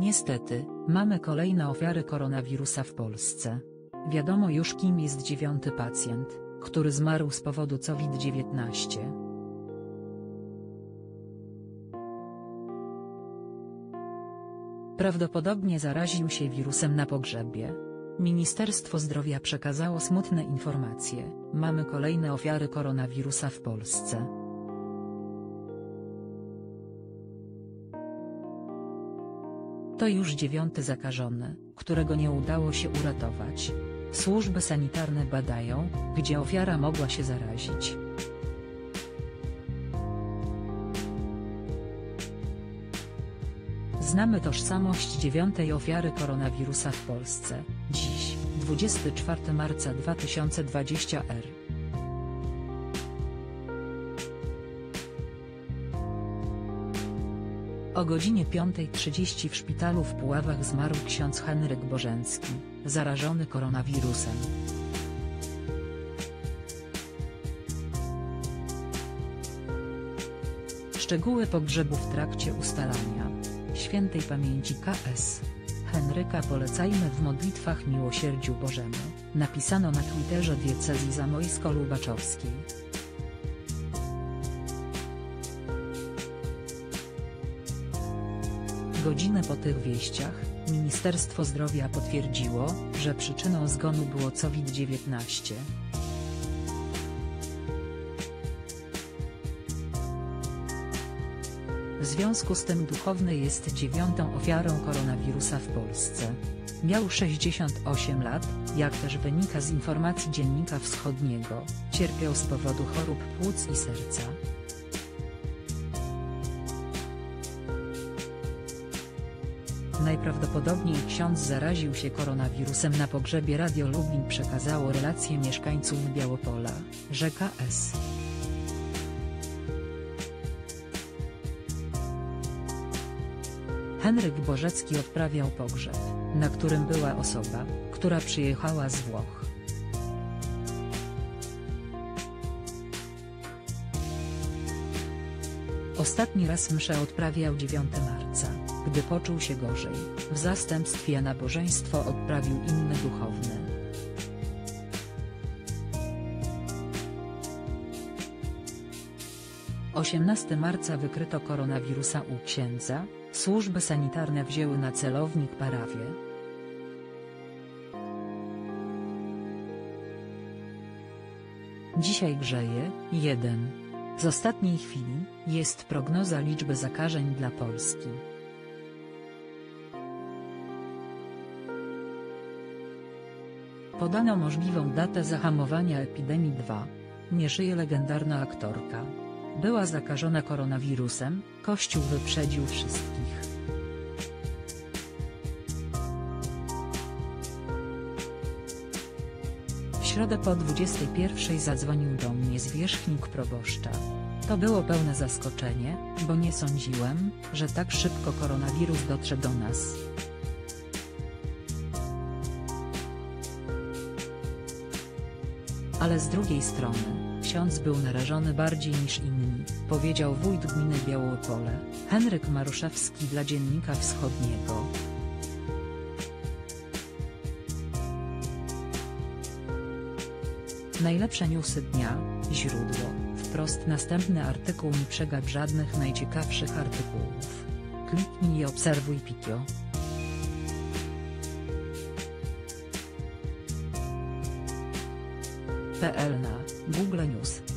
Niestety, mamy kolejne ofiary koronawirusa w Polsce. Wiadomo już kim jest dziewiąty pacjent, który zmarł z powodu COVID-19. Prawdopodobnie zaraził się wirusem na pogrzebie. Ministerstwo Zdrowia przekazało smutne informacje, mamy kolejne ofiary koronawirusa w Polsce. To już dziewiąty zakażony, którego nie udało się uratować. Służby sanitarne badają, gdzie ofiara mogła się zarazić. Znamy tożsamość dziewiątej ofiary koronawirusa w Polsce, dziś, 24 marca 2020 r. O godzinie 5.30 w szpitalu w Puławach zmarł ksiądz Henryk Bożencki, zarażony koronawirusem. Szczegóły pogrzebu w trakcie ustalania. Świętej pamięci KS. Henryka polecajmy w modlitwach miłosierdziu Bożemu, napisano na Twitterze diecezji zamojsko-lubaczowskiej. Godzinę po tych wieściach, Ministerstwo Zdrowia potwierdziło, że przyczyną zgonu było COVID-19. W związku z tym duchowny jest dziewiątą ofiarą koronawirusa w Polsce. Miał 68 lat, jak też wynika z informacji Dziennika Wschodniego, cierpiał z powodu chorób płuc i serca. Najprawdopodobniej ksiądz zaraził się koronawirusem na pogrzebie Radio Lublin przekazało relacje mieszkańców Białopola, rzeka S. Henryk Bożecki odprawiał pogrzeb, na którym była osoba, która przyjechała z Włoch. Ostatni raz mszę odprawiał 9 marca, gdy poczuł się gorzej, w zastępstwie nabożeństwo odprawił inny duchowny. Osiemnasty marca wykryto koronawirusa u księdza, służby sanitarne wzięły na celownik parafię. Dzisiaj grzeje, 1. Z ostatniej chwili, jest prognoza liczby zakażeń dla Polski. Podano możliwą datę zahamowania epidemii 2. Nie żyje legendarna aktorka. Była zakażona koronawirusem, Kościół wyprzedził wszystkich. Środę po 21 zadzwonił do mnie zwierzchnik proboszcza. To było pełne zaskoczenie, bo nie sądziłem, że tak szybko koronawirus dotrze do nas. Ale z drugiej strony, ksiądz był narażony bardziej niż inni, powiedział wójt gminy Białopole, Henryk Maruszewski dla Dziennika Wschodniego. Najlepsze newsy dnia, źródło, wprost następny artykuł nie przegap żadnych najciekawszych artykułów. Kliknij i obserwuj Pikio. PL na Google News